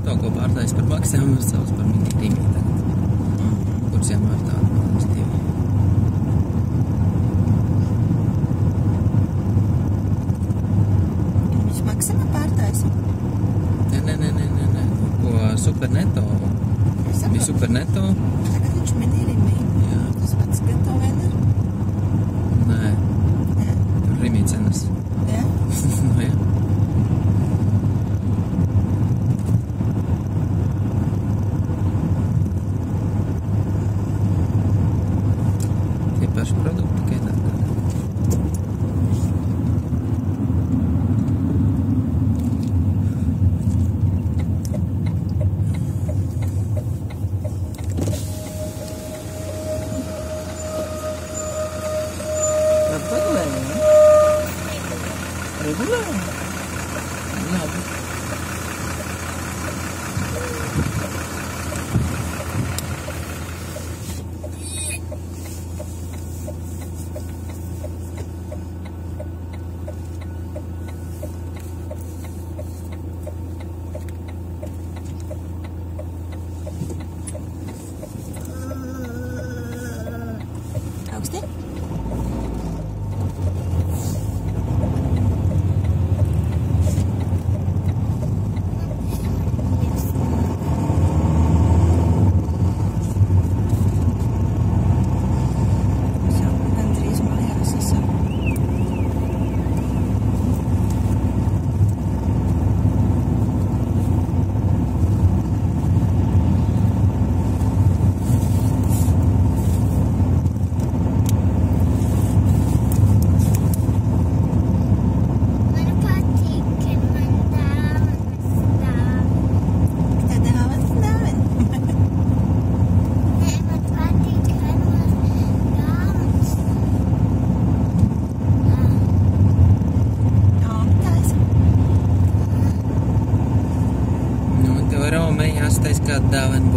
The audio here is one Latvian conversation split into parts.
lielais par baksēm un savs par mini rīmī tagad. Kurciem ar tādu malas divu. Viņš maksima pārtaisa. Nē, nē, nē, nē, nē, nē. Ko superneto? Es Bija saprotu. superneto? Tagad viņš minīrimī. Jā. Tas pats gatavo vienar. Nē, Jā. tur rīmī cenas. Jā. sudah tuh kayaknya Regular. Buxton.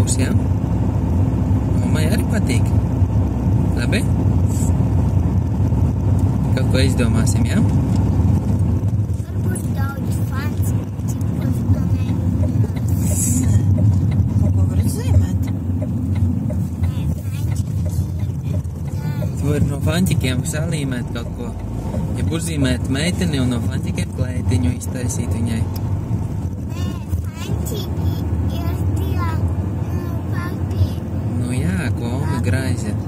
Būs, jā? Romai arī patīk. Labi? Kaut ko izdomāsim, jā? Varbūt daudz fans, cik nezinās. Kaut ko var izzīmēt. Tu vari no fanķikiem salīmēt kaut ko. Ja uzzīmēt meiteni un no fanķikiem klētiņu iztaisīt viņai. Nē, fančiki ir tie